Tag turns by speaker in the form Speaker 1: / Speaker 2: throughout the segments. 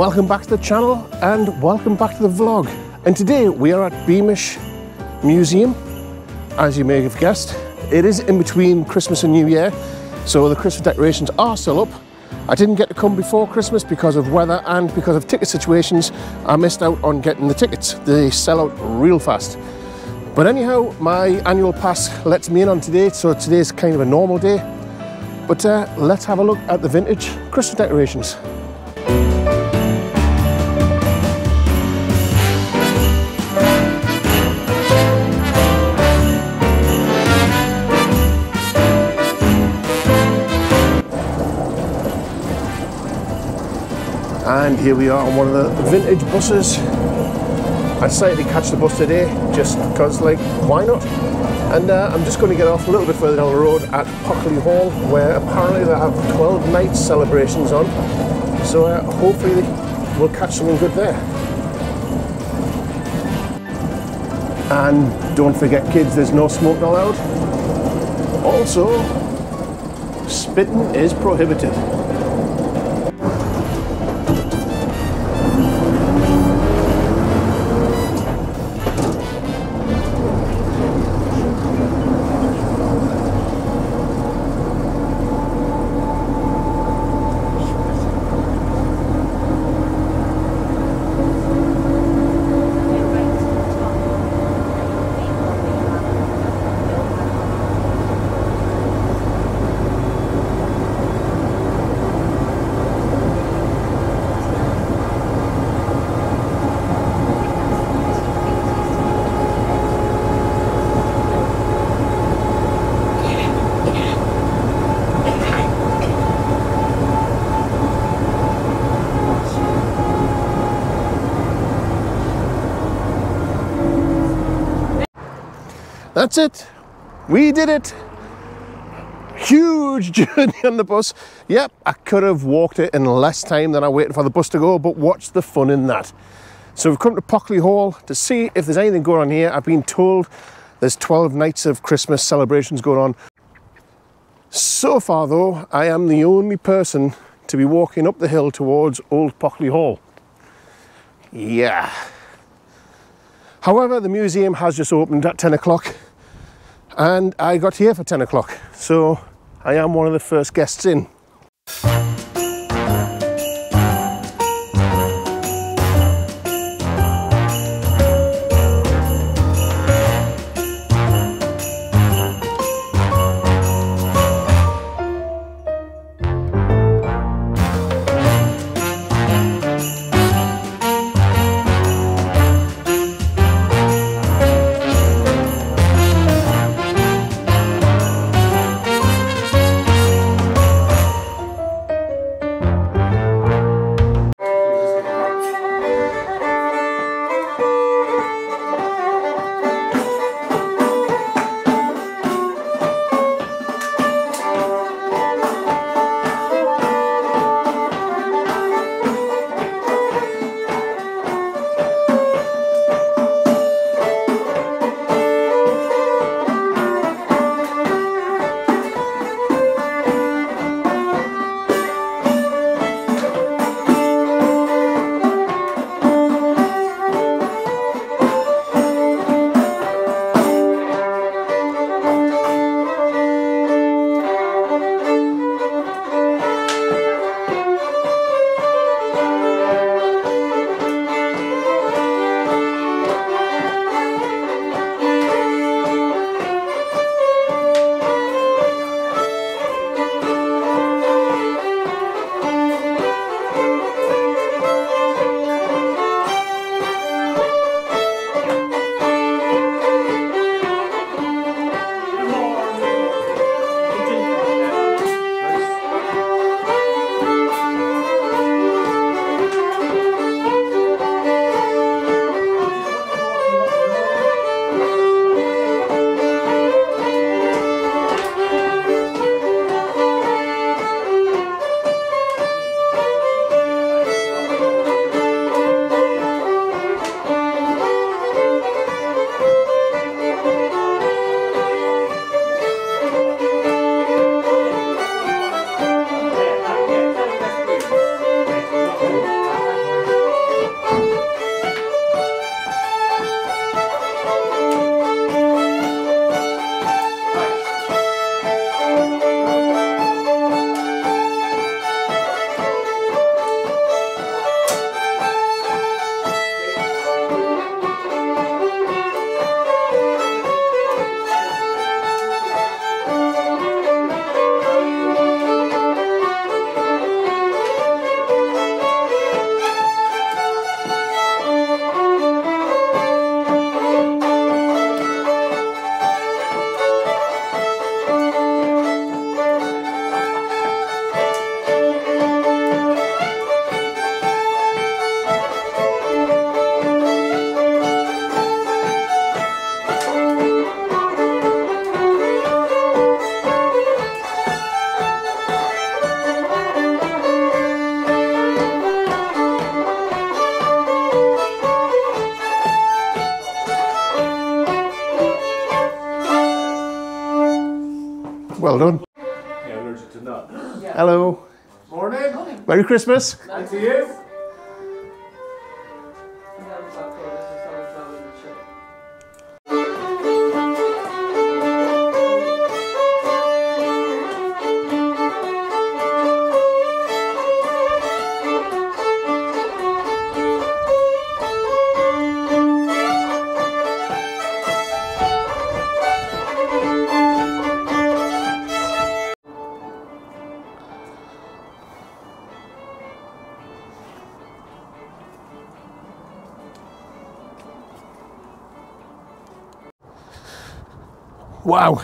Speaker 1: Welcome back to the channel and welcome back to the vlog. And today we are at Beamish Museum. As you may have guessed, it is in between Christmas and New Year, so the Christmas decorations are still up. I didn't get to come before Christmas because of weather and because of ticket situations. I missed out on getting the tickets. They sell out real fast. But anyhow, my annual pass lets me in on today, so today's kind of a normal day. But uh, let's have a look at the vintage Christmas decorations. Here we are on one of the vintage buses. I decided to catch the bus today just because, like, why not? And uh, I'm just going to get off a little bit further down the road at Pockerley Hall, where apparently they have 12 night celebrations on. So uh, hopefully we'll catch something good there. And don't forget, kids, there's no smoking allowed. Also, spitting is prohibited. That's it. We did it. Huge journey on the bus. Yep, I could have walked it in less time than I waited for the bus to go, but what's the fun in that? So we've come to Pockerley Hall to see if there's anything going on here. I've been told there's 12 nights of Christmas celebrations going on. So far though, I am the only person to be walking up the hill towards Old Pockerley Hall. Yeah. However, the museum has just opened at 10 o'clock and I got here for 10 o'clock. So I am one of the first guests in. Christmas.
Speaker 2: And to you.
Speaker 1: Wow.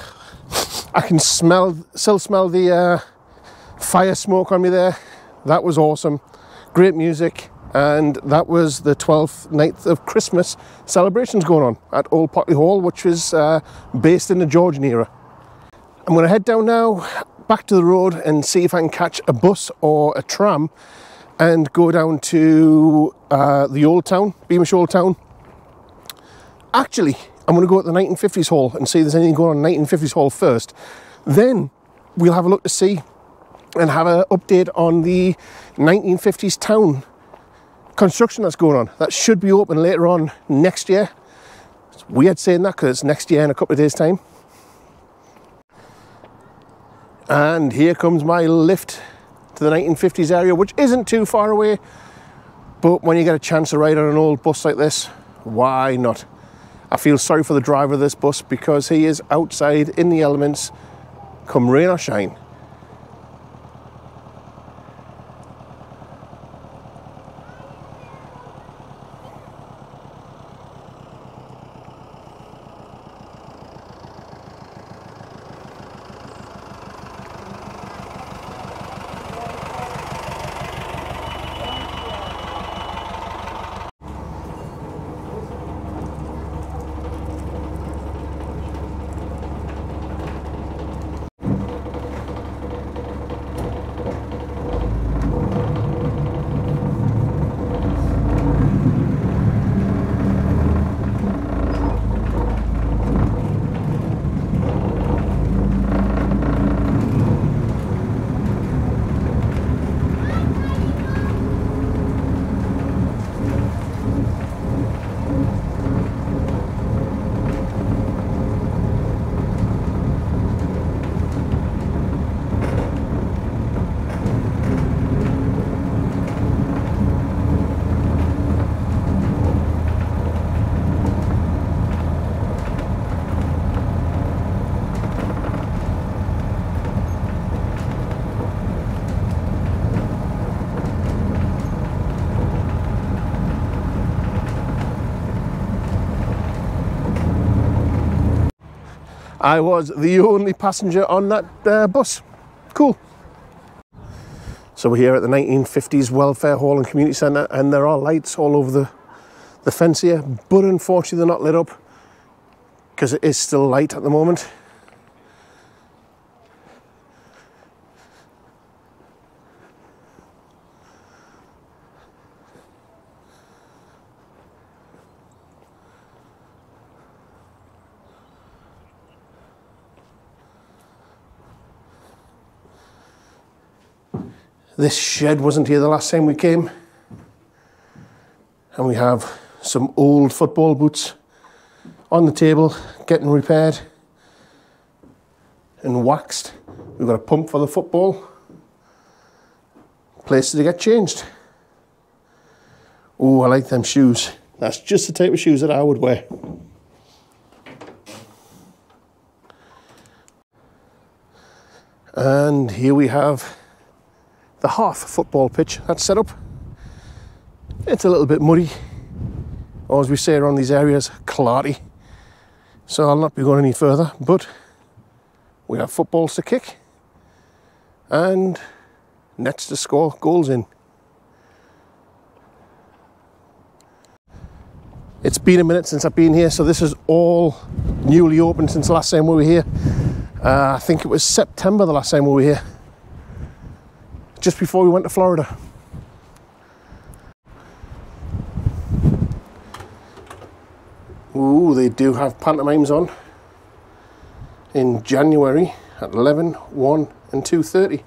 Speaker 1: I can smell, still smell the uh, fire smoke on me there. That was awesome. Great music. And that was the 12th night of Christmas celebrations going on at Old Pockerley Hall, which was uh, based in the Georgian era. I'm going to head down now, back to the road and see if I can catch a bus or a tram and go down to uh, the Old Town, Beamish Old Town. Actually, I'm going to go at the 1950s Hall and see if there's anything going on in 1950s Hall first. Then we'll have a look to see and have an update on the 1950s town construction that's going on. That should be open later on next year. It's weird saying that because it's next year in a couple of days' time. And here comes my lift to the 1950s area, which isn't too far away. But when you get a chance to ride on an old bus like this, why not? I feel sorry for the driver of this bus because he is outside in the elements, come rain or shine. I was the only passenger on that uh, bus. Cool. So we're here at the 1950s Welfare Hall and Community Centre and there are lights all over the, the fence here, but unfortunately they're not lit up because it is still light at the moment. This shed wasn't here the last time we came. And we have some old football boots on the table, getting repaired and waxed. We've got a pump for the football. Places to get changed. Oh, I like them shoes. That's just the type of shoes that I would wear. And here we have the half football pitch that's set up. It's a little bit muddy, or as we say around these areas, clarty. So I'll not be going any further, but we have footballs to kick and nets to score goals in. It's been a minute since I've been here, so this is all newly opened since the last time we were here. Uh, I think it was September the last time we were here just before we went to Florida. Ooh, they do have pantomimes on in January at 11, 1 and 2.30.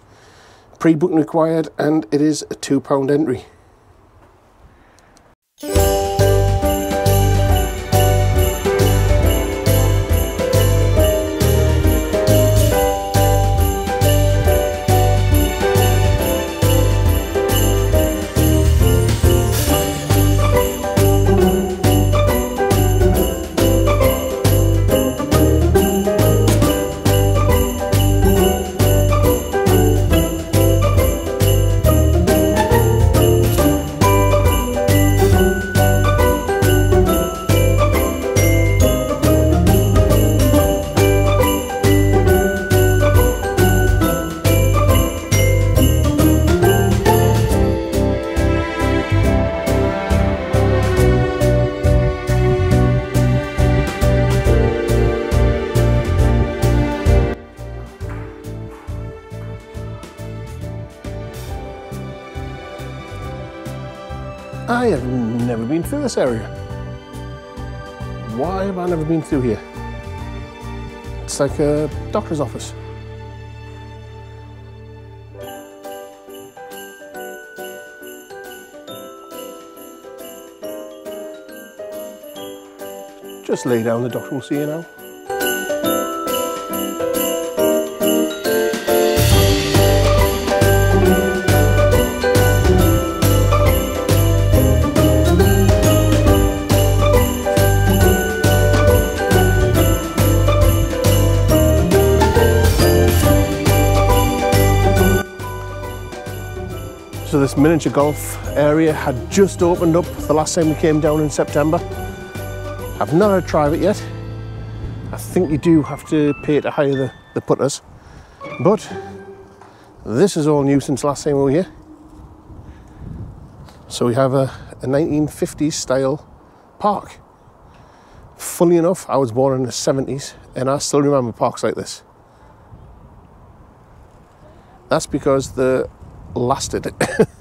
Speaker 1: Pre-booking required and it is a £2 entry. Been through this area. Why have I never been through here? It's like a doctor's office. Just lay down, the doctor will see you now. This miniature golf area had just opened up the last time we came down in September. I've not had a try of it yet. I think you do have to pay to hire the, the putters. But this is all new since last time we were here. So we have a, a 1950s style park. Funny enough, I was born in the 70s and I still remember parks like this. That's because the lasted.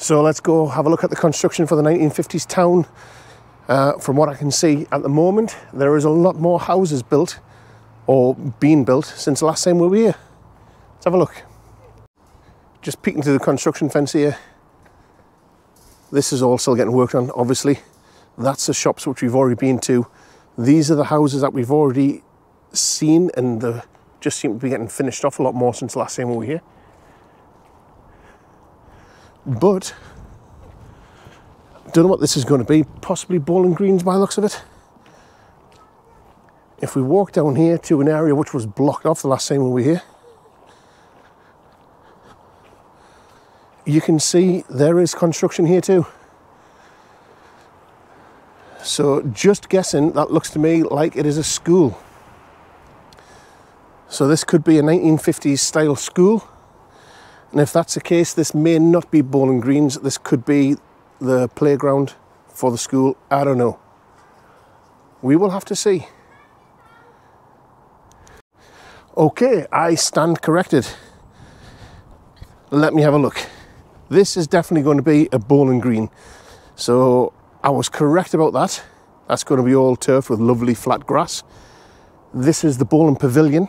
Speaker 1: so let's go have a look at the construction for the 1950s town. Uh, from what I can see at the moment, there is a lot more houses built or being built since the last time we were here. Let's have a look. Just peeking through the construction fence here. This is all still getting worked on, obviously. That's the shops which we've already been to. These are the houses that we've already seen and the just seem to be getting finished off a lot more since the last time we were here. But don't know what this is going to be. Possibly bowling greens by the looks of it. If we walk down here to an area which was blocked off the last time we were here, you can see there is construction here too. So just guessing, that looks to me like it is a school. So this could be a 1950s style school. And if that's the case, this may not be bowling greens. This could be the playground for the school. I don't know. We will have to see. Okay, I stand corrected. Let me have a look. This is definitely going to be a bowling green. So I was correct about that. That's going to be all turf with lovely flat grass. This is the bowling pavilion.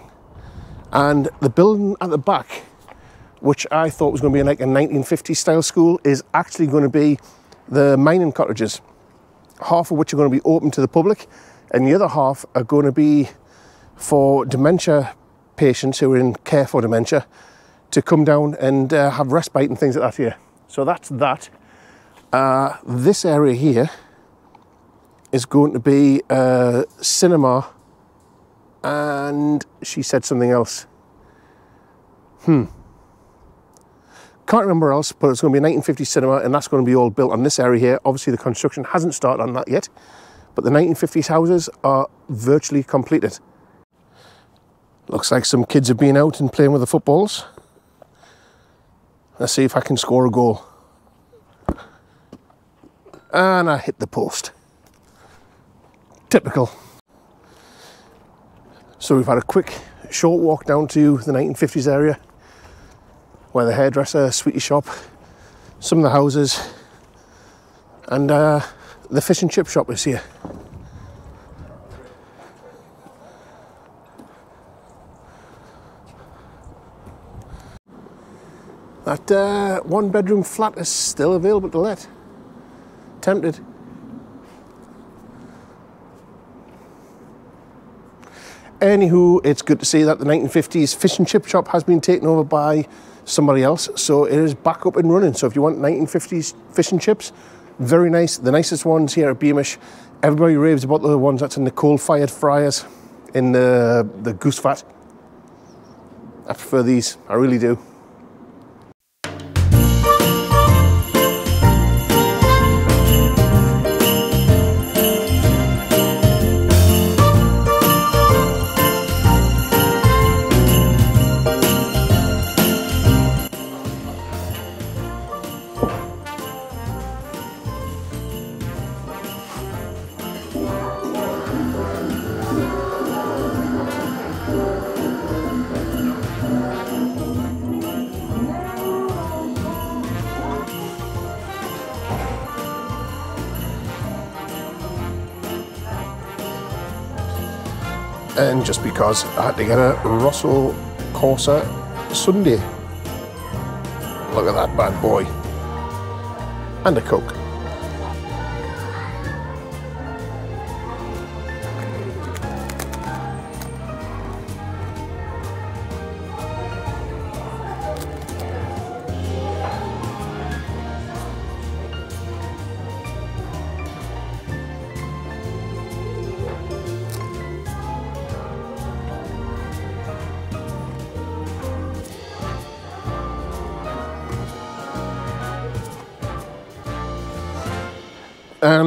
Speaker 1: And the building at the back, which I thought was going to be like a 1950s style school, is actually going to be the mining cottages. Half of which are going to be open to the public, and the other half are going to be for dementia patients who are in care for dementia to come down and uh, have respite and things like that here. So that's that. Uh, this area here is going to be a cinema and she said something else. Hmm. Can't remember else, but it's going to be a 1950s cinema and that's going to be all built on this area here. Obviously the construction hasn't started on that yet, but the 1950s houses are virtually completed. Looks like some kids have been out and playing with the footballs. Let's see if I can score a goal. And I hit the post. Typical. So we've had a quick, short walk down to the 1950s area where the hairdresser, sweetie shop, some of the houses, and uh, the fish and chip shop is here. That uh, one bedroom flat is still available to let. Tempted. Anywho, it's good to see that the 1950s fish and chip shop has been taken over by somebody else. So it is back up and running. So if you want 1950s fish and chips, very nice. The nicest ones here at Beamish. Everybody raves about the ones that's in the coal-fired fryers in the, the goose fat. I prefer these, I really do. Just because I had to get a Rosso Corsa sundae. Look at that bad boy. And a Coke.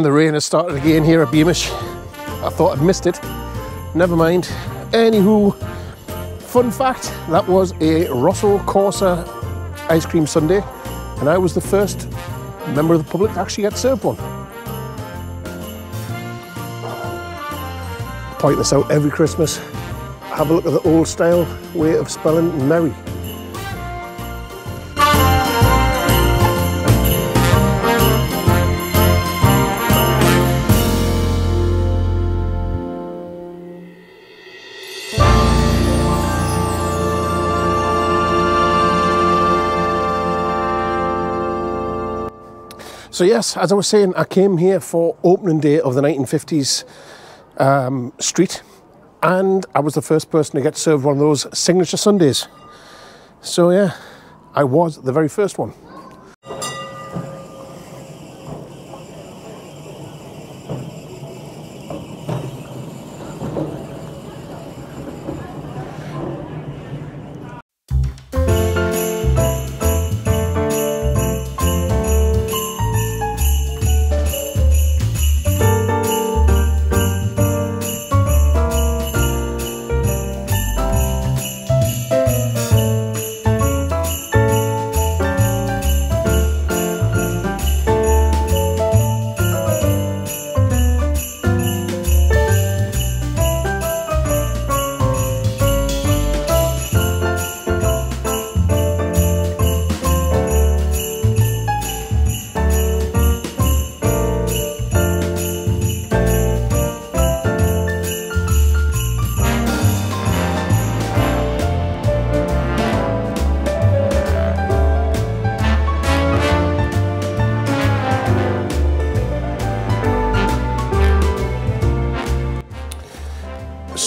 Speaker 1: The rain has started again here at Beamish. I thought I'd missed it. Never mind. Anywho, fun fact, that was a Rosso Corsa ice cream sundae and I was the first member of the public to actually get served one. Point this out every Christmas. Have a look at the old style way of spelling merry. So yes, as I was saying, I came here for opening day of the 1950s um, street, and I was the first person to get served one of those signature sundaes. So yeah, I was the very first one.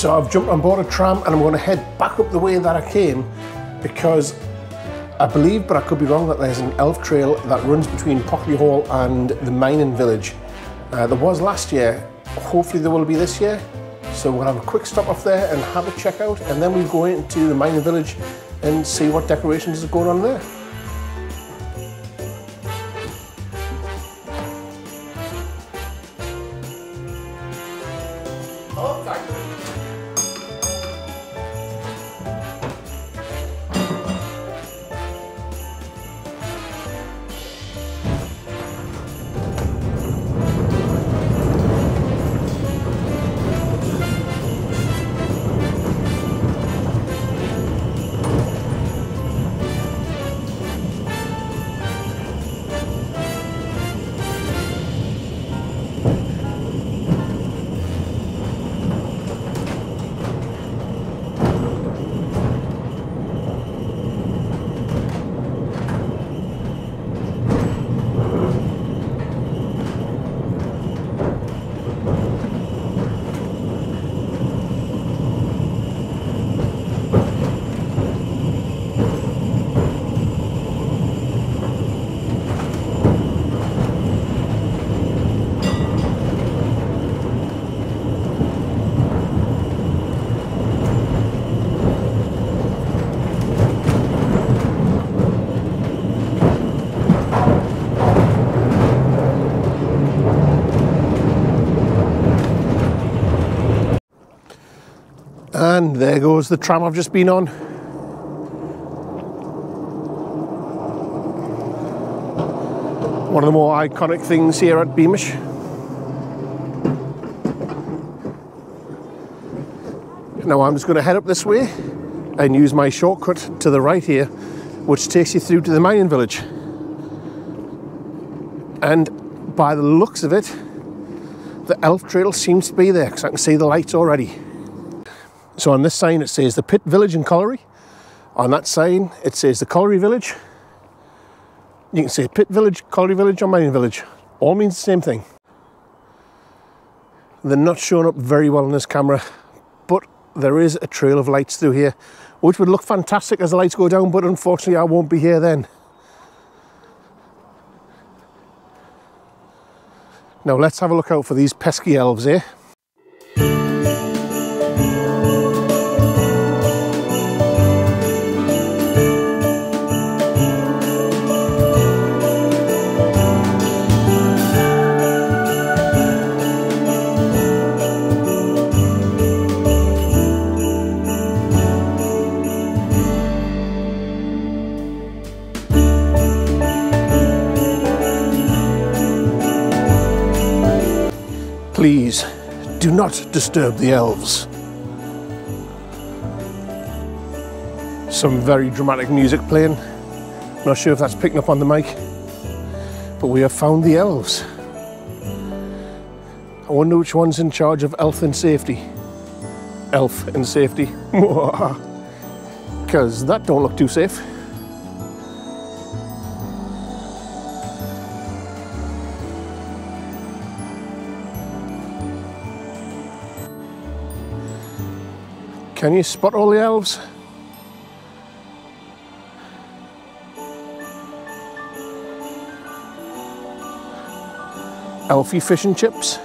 Speaker 1: So I've jumped on board a tram and I'm going to head back up the way that I came because I believe, but I could be wrong, that there's an elf trail that runs between Pockerley Hall and the mining village. Uh, there was last year, hopefully there will be this year. So we'll have a quick stop off there and have a check out and then we'll go into the mining village and see what decorations are going on there. There goes the tram I've just been on. One of the more iconic things here at Beamish. Now I'm just going to head up this way and use my shortcut to the right here, which takes you through to the mining village. And by the looks of it, the elf trail seems to be there because I can see the lights already. So on this sign it says the Pit Village and Colliery. On that sign it says the Colliery Village. You can say Pit Village, Colliery Village or Mining Village. All means the same thing. They're not showing up very well on this camera, but there is a trail of lights through here, which would look fantastic as the lights go down, but unfortunately I won't be here then. Now let's have a look out for these pesky elves, eh? Please, do not disturb the elves. Some very dramatic music playing. Not sure if that's picking up on the mic, but we have found the elves. I wonder which one's in charge of elf and safety. Elf and safety. Because that don't look too safe. Can you spot all the elves? Elfie fish and chips.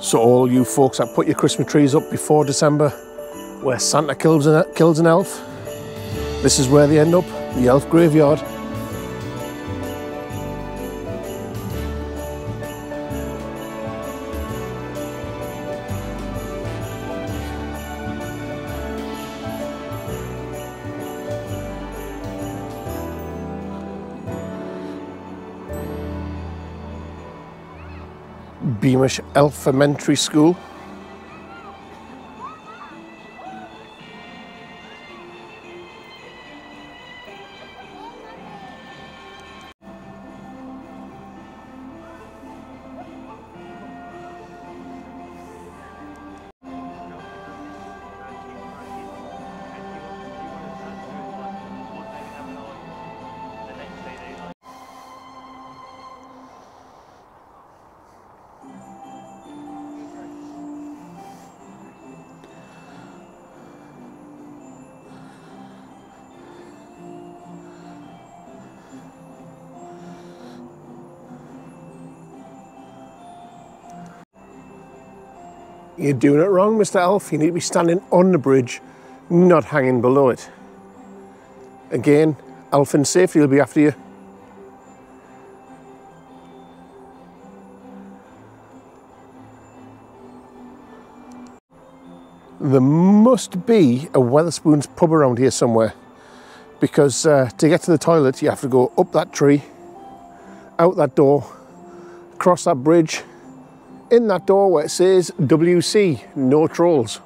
Speaker 1: So all you folks that put your Christmas trees up before December, where Santa kills an, kills an elf, this is where they end up, the elf graveyard. Beamish Elementary School. You're doing it wrong, Mr. Elf. You need to be standing on the bridge, not hanging below it. Again, Elf and safety will be after you. There must be a Wetherspoons pub around here somewhere because uh, to get to the toilet you have to go up that tree, out that door, cross that bridge, in that door where it says WC, no trolls.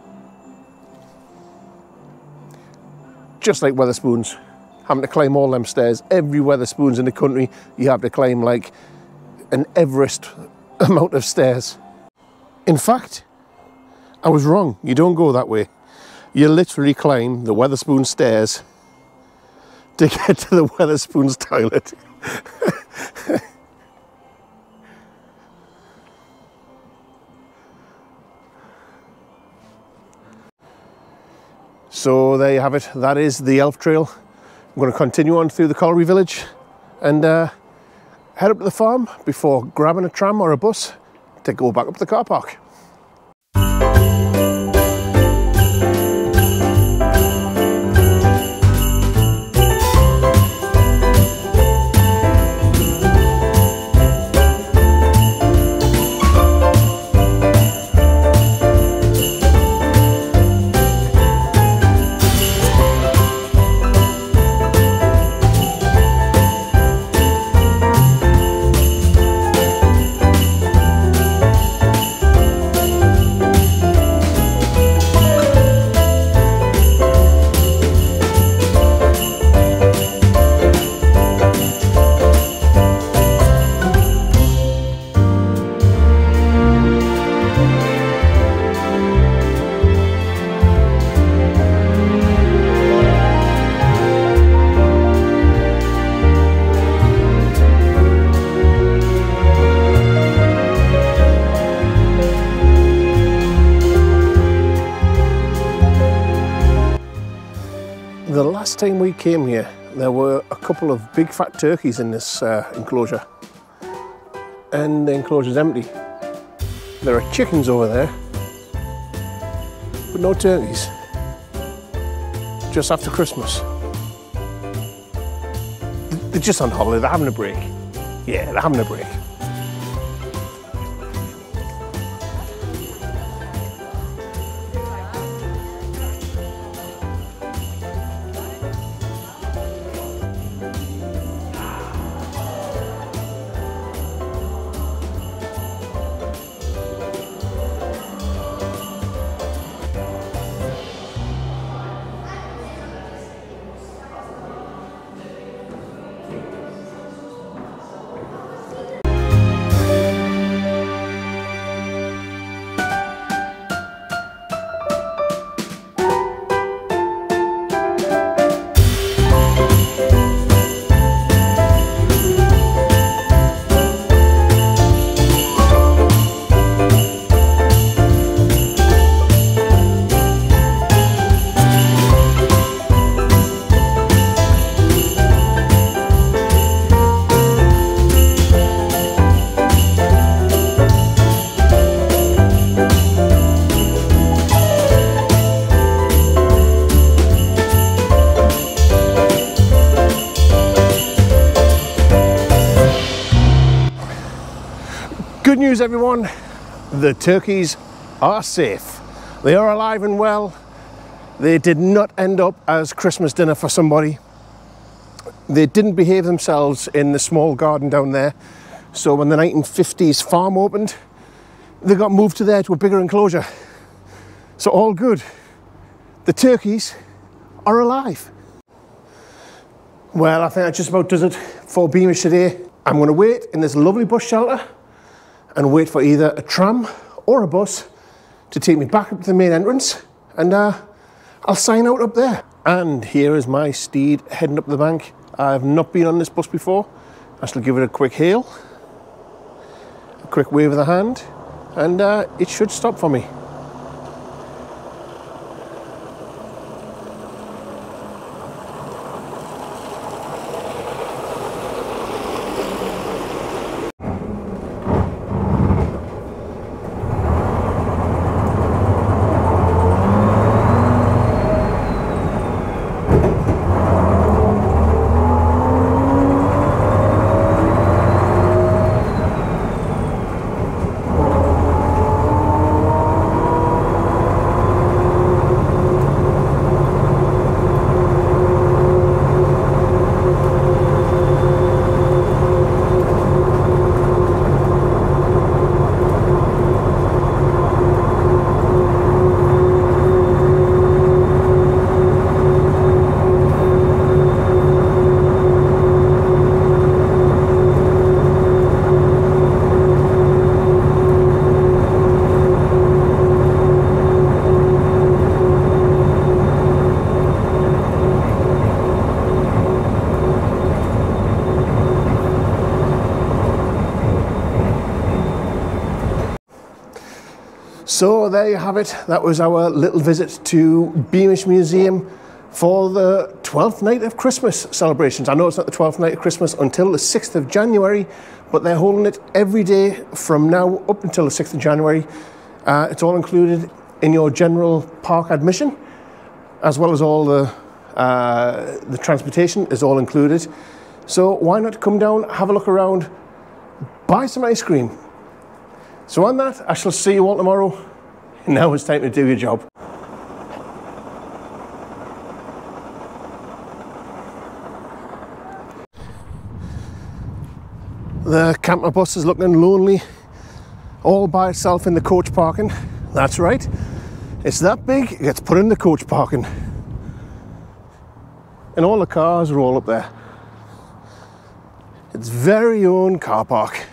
Speaker 1: Just like Wetherspoons, having to climb all them stairs. Every Wetherspoons in the country, you have to climb like an Everest amount of stairs. In fact, I was wrong. You don't go that way. You literally climb the Wetherspoon stairs to get to the Wetherspoons toilet. So there you have it. That is the Elf Trail. I'm going to continue on through the Colliery Village and uh, head up to the farm before grabbing a tram or a bus to go back up to the car park. Last time we came here, there were a couple of big fat turkeys in this uh, enclosure. And the enclosure's empty. There are chickens over there, but no turkeys. Just after Christmas. They're just on holiday, they're having a break. Yeah, they're having a break. Good news, everyone. The turkeys are safe. They are alive and well. They did not end up as Christmas dinner for somebody. They didn't behave themselves in the small garden down there. So when the 1950s farm opened, they got moved to there to a bigger enclosure. So all good. The turkeys are alive. Well, I think that just about does it for Beamish today. I'm going to wait in this lovely bush shelter and wait for either a tram or a bus to take me back up to the main entrance and uh, I'll sign out up there. And here is my steed heading up the bank. I've not been on this bus before. I shall give it a quick hail, a quick wave of the hand, and uh, it should stop for me. So there you have it. That was our little visit to Beamish Museum for the 12th night of Christmas celebrations. I know it's not the 12th night of Christmas until the 6th of January, but they're holding it every day from now up until the 6th of January. Uh, it's all included in your general park admission, as well as all the, uh, the transportation is all included. So why not come down, have a look around, buy some ice cream, so on that, I shall see you all tomorrow. Now it's time to do your job. The camper bus is looking lonely, all by itself in the coach parking. That's right. It's that big, it gets put in the coach parking. And all the cars are all up there. Its very own car park.